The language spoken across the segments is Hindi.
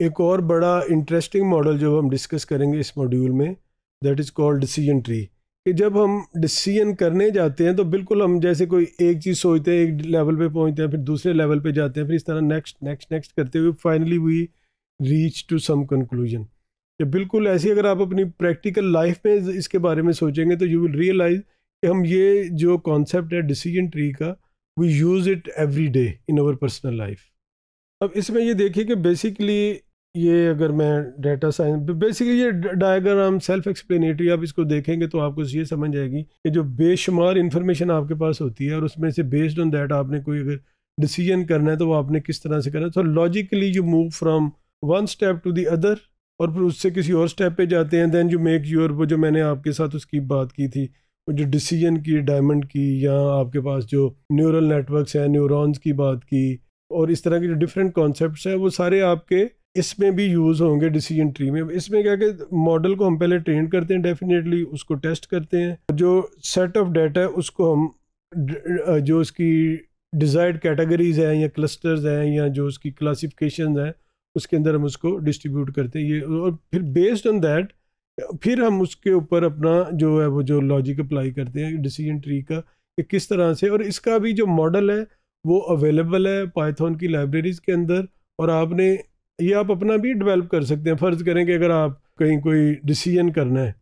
एक और बड़ा इंटरेस्टिंग मॉडल जो हम डिस्कस करेंगे इस मॉड्यूल में that is called decision tree कि जब हम डिसीज़न करने जाते हैं तो बिल्कुल हम जैसे कोई एक चीज़ सोचते हैं, एक लेवल पे पहुँचते हैं, फिर दूसरे लेवल पे जाते हैं, फिर इस तरह नेक्स्ट नेक्स्ट नेक्स्ट करते हुए finally we reach to some conclusion ये बिल्कुल ऐसी अगर आप अपनी प्रैक्टिकल लाइफ में इसके बारे में सोचेंगे तो यू विल रियलाइज़ कि हम ये जो कॉन्सेप्ट है डिसीज़न ट्री का we use it every day in our personal life अब इसमें ये देखिए कि बेसिकली ये अगर मैं डाटा साइंस बेसिकली ये डायग्राम सेल्फ एक्सप्लेनेटरी आप इसको देखेंगे तो आपको ये समझ आएगी कि जो बेशुमार इन्फॉर्मेशन आपके पास होती है और उसमें से बेस्ड ऑन दैट आपने कोई अगर डिसीज़न करना है तो वो आपने किस तरह से करना है। तो logically you move from one step to the other और फिर उससे किसी और स्टेप पे जाते हैं देन यू मेक योर वो जो मैंने आपके साथ उसकी बात की थी, वो जो डिसीज़न की डायमंड की या आपके पास जो न्यूरल नेटवर्क्स हैं न्यूरॉन्स की बात की और इस तरह के जो डिफरेंट कॉन्सेप्ट हैं, वो सारे आपके इसमें भी यूज़ होंगे डिसीज़न ट्री में। इसमें क्या कि मॉडल को हम पहले ट्रेन करते हैं डेफिनेटली उसको टेस्ट करते हैं। जो सेट ऑफ़ डाटा है, उसको हम जो उसकी डिज़ायर्ड कैटेगरीज हैं, या क्लस्टर्स हैं, या जो उसकी क्लासिफिकेशन हैं, उसके अंदर हम उसको डिस्ट्रीब्यूट करते हैं। ये, और फिर बेस्ड ऑन दैट फिर हम उसके ऊपर अपना जो है, वो जो लॉजिक अप्लाई करते हैं डिसीज़न ट्री का, कि किस तरह से। और इसका भी जो मॉडल है, वो अवेलेबल है पाइथन की लाइब्रेरीज के अंदर, और आपने ये आप अपना भी डेवलप कर सकते हैं। फ़र्ज़ करें कि अगर आप कहीं कोई डिसीज़न करना है,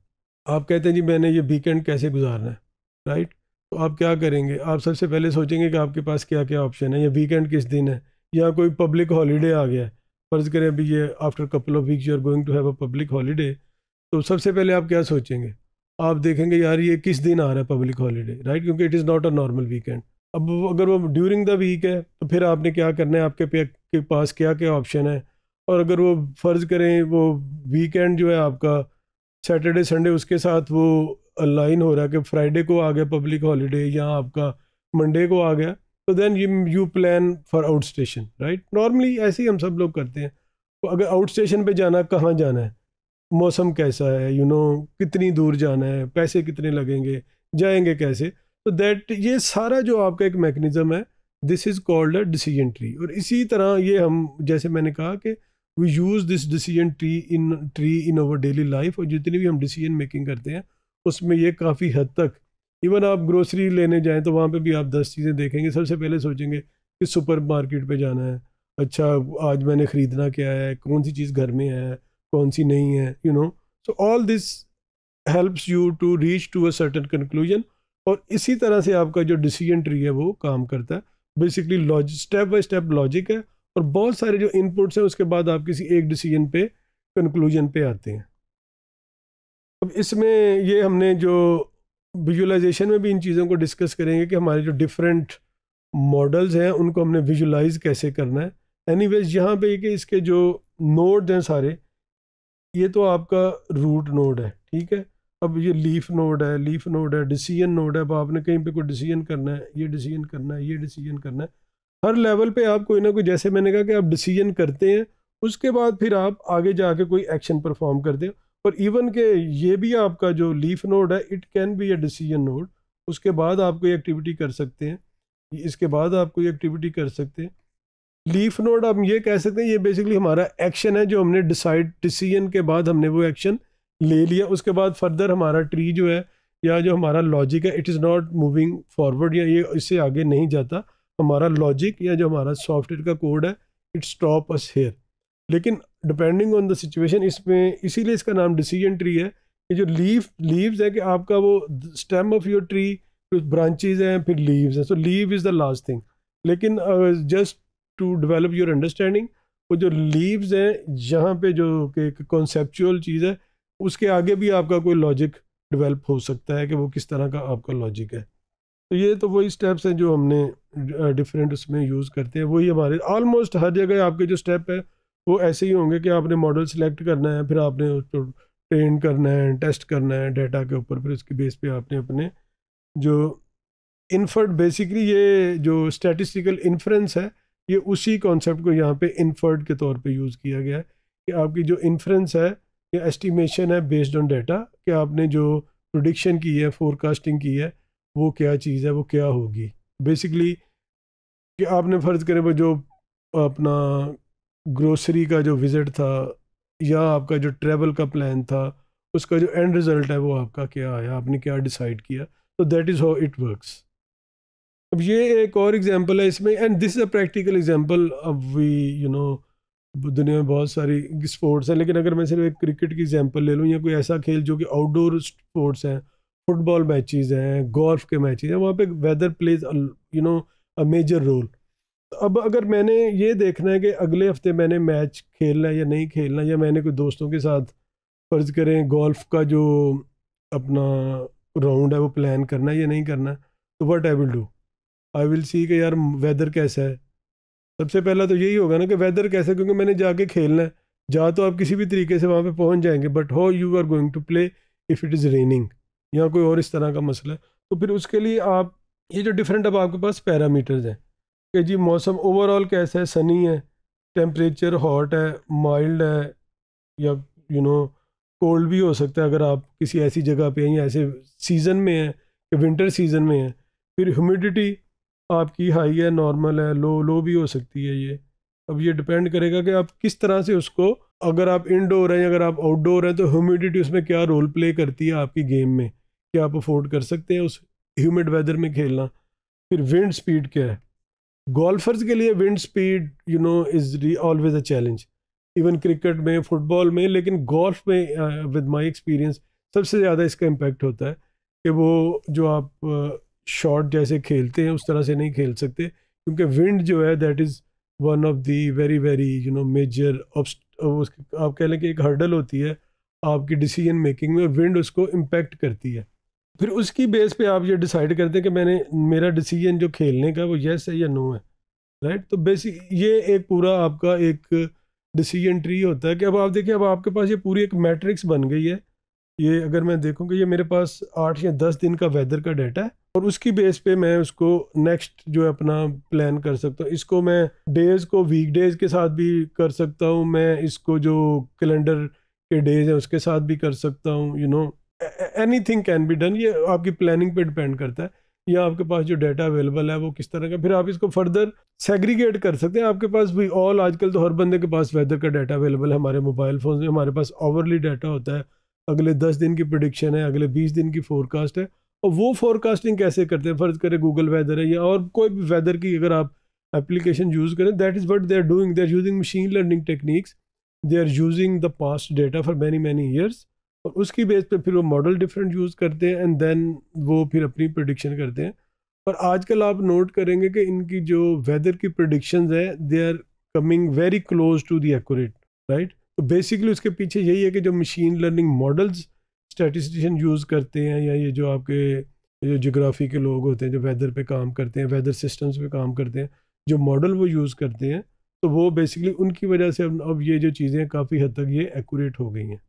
आप कहते हैं, जी, मैंने ये वीकेंड कैसे गुजारना है? राइट तो आप क्या करेंगे? आप सबसे पहले सोचेंगे कि आपके पास क्या क्या ऑप्शन है? या वीकेंड किस दिन है? या कोई पब्लिक हॉलीडे आ गया है? फ़र्ज़ करें, अभी ये after couple of weeks you are going to have a public holiday तो सबसे पहले आप क्या सोचेंगे? आप देखेंगे, यार, ये किस दिन आ रहा है पब्लिक हॉलीडे राइट क्योंकि it is not a normal weekend अब अगर वो ड्यूरिंग द वीक है तो फिर आपने क्या करना है? आपके पे के पास क्या क्या ऑप्शन है? और अगर वो फ़र्ज़ करें वो वीकेंड जो है आपका सैटरडे संडे उसके साथ वो अलाइन हो रहा है कि फ्राइडे को आ गया पब्लिक हॉलीडे या आपका मंडे को आ गया तो then you you plan for outstation right normally ऐसे ही हम सब लोग करते हैं। तो अगर आउट स्टेशन पे जाना कहाँ जाना है? मौसम कैसा है? यू you नो know, कितनी दूर जाना है? पैसे कितने लगेंगे? जाएँगे कैसे? तो दैट ये सारा जो आपका एक मैकेनिज़्म है this is called a decision tree और इसी तरह ये हम जैसे मैंने कहा कि we use this decision tree in tree in our daily life और जितनी भी हम डिसीज़न मेकिंग करते हैं, उसमें ये काफ़ी हद तक इवन आप ग्रोसरी लेने जाएँ तो वहाँ पे भी आप दस चीज़ें देखेंगे। सबसे पहले सोचेंगे कि सुपर मार्केट पर जाना है। अच्छा आज मैंने ख़रीदना क्या है? कौन सी चीज़ घर में है? कौन सी नहीं है? You know so all this helps you to reach to a certain conclusion और इसी तरह से आपका जो डिसीज़न ट्री है वो काम करता है। बेसिकली लॉज स्टेप बाय स्टेप लॉजिक है और बहुत सारे जो इनपुट्स हैं, उसके बाद आप किसी एक डिसीज़न पे कंक्लूजन पे आते हैं। अब इसमें ये हमने जो विजुलाइजेशन में भी इन चीज़ों को डिस्कस करेंगे कि हमारे जो डिफरेंट मॉडल्स हैं, उनको हमने विजुलाइज कैसे करना है। एनी वेज यहाँ पर कि इसके जो नोड्स हैं सारे, ये तो आपका रूट नोड है, ठीक है? अब ये लीफ नोड है लीफ नोड है डिसीज़न नोड है, अब आपने कहीं पे कोई डिसीज़न करना है, ये डिसीज़न करना है, ये डिसीज़न करना है। हर लेवल पे आप कोई ना कोई, जैसे मैंने कहा कि आप डिसीज़न करते हैं, उसके बाद फिर आप आगे जाके कोई एक्शन परफॉर्म करते हैं। और इवन के ये भी आपका जो लीफ नोड है it can be a decision node उसके बाद आप कोई एक्टिविटी कर सकते हैं। इसके बाद आप कोई एक्टिविटी कर सकते हैं। लीफ नोड हम ये कह सकते हैं, ये बेसिकली हमारा एक्शन है, जो हमने डिसाइड डिसीज़न के बाद हमने वो एक्शन ले लिया। उसके बाद फर्दर हमारा ट्री जो है, या जो हमारा लॉजिक है it is not moving forward या ये इससे आगे नहीं जाता। हमारा लॉजिक या जो हमारा सॉफ्टवेयर का कोड है इट स्टॉप अस हेयर लेकिन डिपेंडिंग ऑन द सिचुएशन इसमें, इसीलिए इसका नाम डिसीज़न ट्री है कि जो लीव लीव्स है कि आपका वो stem of your tree branches हैं, फिर लीव्स हैं। So leave is the last thing लेकिन just to develop your understanding वो जो लीव्स हैं, जहाँ पे जो कि कॉन्सेप्चुअल चीज़ है, उसके आगे भी आपका कोई लॉजिक डेवलप हो सकता है कि वो किस तरह का आपका लॉजिक है। तो ये तो वही स्टेप्स हैं जो हमने डिफरेंट उसमें यूज़ करते हैं, वही हमारे ऑलमोस्ट हर जगह आपके जो स्टेप है, वो ऐसे ही होंगे कि आपने मॉडल सेलेक्ट करना है, फिर आपने उसको ट्रेन करना है टेस्ट करना है डाटा के ऊपर, फिर उसके बेस पे आपने अपने जो इन्फर्ट बेसिकली ये जो स्टैटिस्टिकल इन्फ्रेंस है, ये उसी कॉन्सेप्ट को यहाँ पे इन्फर्ड के तौर पे यूज़ किया गया है कि आपकी जो इन्फ्रेंस है, या एस्टिमेशन है बेस्ड ऑन डाटा कि आपने जो प्रोडिक्शन की है फोरकास्टिंग की है वो क्या चीज़ है, वो क्या होगी? बेसिकली कि आपने फ़र्ज़ करें वो जो अपना ग्रोसरी का जो विज़िट था या आपका जो ट्रैवल का प्लान था, उसका जो एंड रिज़ल्ट है वो आपका क्या आया? आपने क्या डिसाइड किया? तो that is how it works अब ये एक और एग्जांपल है इसमें and this is a practical example अब वी यू नो दुनिया में बहुत सारी स्पोर्ट्स हैं, लेकिन अगर मैं सिर्फ़ एक क्रिकेट की एग्जांपल ले लूँ या कोई ऐसा खेल जो कि आउटडोर स्पोर्ट्स हैं फुटबॉल मैचेस हैं गोल्फ के मैचेस हैं, वहाँ पे weather plays you know a major role अब अगर मैंने ये देखना है कि अगले हफ़्ते मैंने मैच खेलना है या नहीं खेलना या मैंने कोई दोस्तों के साथ फ़र्ज़ करें गोल्फ का जो अपना राउंड है वो प्लान करना है या नहीं करना तो what I will do I will see कि यार वेदर कैसा है। सबसे पहला तो यही होगा ना कि वेदर कैसा है, क्योंकि मैंने जाके खेलना है। जा तो आप किसी भी तरीके से वहाँ पे पहुँच जाएँगे but how you are going to play if it is raining या कोई और इस तरह का मसला है तो फिर उसके लिए आप, ये जो डिफरेंट अब आपके पास पैरामीटर्स हैं, कि जी मौसम ओवरऑल कैसा है सनी है टेम्परेचर हॉट है माइल्ड है, या यू नो कोल्ड भी हो सकता है, अगर आप किसी ऐसी जगह पे हैं या ऐसे सीज़न में हैं कि विंटर सीज़न में हैं, फिर ह्यूमिडिटी आपकी हाई है नॉर्मल है लो लो भी हो सकती है ये। अब ये डिपेंड करेगा कि आप किस तरह से उसको अगर आप इनडोर हैं, अगर आप आउटडोर हैं तो ह्यूमिडिटी उसमें क्या रोल प्ले करती है आपकी गेम में? क्या आप अफोर्ड कर सकते हैं उस ह्यूमिड वेदर में खेलना? फिर विंड स्पीड क्या है? गोल्फर्स के लिए wind speed you know is always a challenge even cricket में फुटबॉल में, लेकिन गोल्फ में विद माय एक्सपीरियंस सबसे ज़्यादा इसका इम्पैक्ट होता है कि वो जो आप शॉट जैसे खेलते हैं, उस तरह से नहीं खेल सकते, क्योंकि विंड जो है that is one of the very very you know major आप कह लें कि एक हर्डल होती है आपकी डिसीज़न मेकिंग में विंड उसको इम्पेक्ट करती है। फिर उसकी बेस पे आप ये डिसाइड करते हैं कि मैंने, मेरा डिसीज़न जो खेलने का वो येस है या नो है राइट तो बेसिक ये एक पूरा आपका एक डिसीज़न ट्री होता है कि अब आप देखिए, अब आपके पास ये पूरी एक मैट्रिक्स बन गई है। ये अगर मैं देखूँ कि ये मेरे पास आठ या दस दिन का वेदर का डाटा है और उसकी बेस पे मैं उसको नेक्स्ट जो है अपना प्लान कर सकता हूँ। इसको मैं डेज़ को वीक डेज़ के साथ भी कर सकता हूँ। मैं इसको जो कैलेंडर के डेज़ हैं उसके साथ भी कर सकता हूँ you know anything can be done ये आपकी प्लानिंग पे डिपेंड करता है। या आपके पास जो डाटा अवेलेबल है वो किस तरह का, फिर आप इसको फर्दर सेग्रीगेट कर सकते हैं। आपके पास भी ऑल आजकल तो हर बंदे के पास वेदर का डाटा अवेलेबल है, हमारे मोबाइल फ़ोन में, हमारे पास ओवरली डाटा होता है। अगले दस दिन की प्रडिक्शन है, अगले बीस दिन की फोरकास्ट है। और वो फोरकास्टिंग कैसे करते हैं? फ़र्ज़ करें गूगल वेदर है या और कोई भी वेदर की अगर आप एप्लीकेशन यूज़ करें that is what they are doing they are using machine learning techniques they are using the past data for many many years और उसकी बेस पे फिर वो मॉडल डिफरेंट यूज़ करते हैं एंड देन वो फिर अपनी प्रडिक्शन करते हैं। और आजकल आप नोट करेंगे कि इनकी जो वेदर की प्रडिक्शन है they are coming very close to the accurate right तो बेसिकली उसके पीछे यही है कि जो machine learning models statistician use करते हैं या ये जो आपके जो जोग्राफ़ी के लोग होते हैं, जो वेदर पे काम करते हैं वेदर सिस्टम्स पे काम करते हैं, जो मॉडल वो यूज़ करते हैं तो वो बेसिकली उनकी वजह से अब अब ये जो चीज़ें काफ़ी हद तक ये एक्यूरेट हो गई हैं।